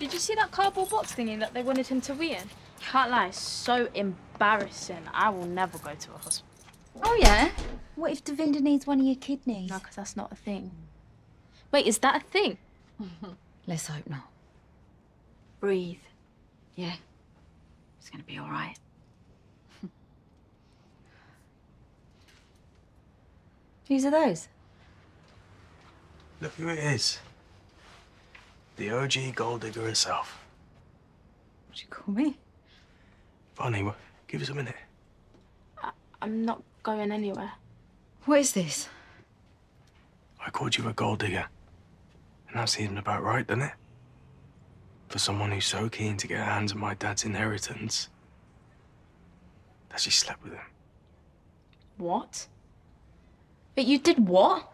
Did you see that cardboard box thingy that they wanted him to wee in? Can't lie, it's so embarrassing. I will never go to a hospital. Oh, yeah? What if Davinder needs one of your kidneys? No, because that's not a thing. Wait, is that a thing? Let's hope not. Breathe. Yeah. It's gonna be all right. Whose are those? Look who it is. The OG gold digger herself. What'd you call me? Bonnie, wha- give us a minute. I'm not going anywhere. What is this? I called you a gold digger. And that seemed about right, doesn't it? For someone who's so keen to get her hands on my dad's inheritance that she slept with him. What? But you did what?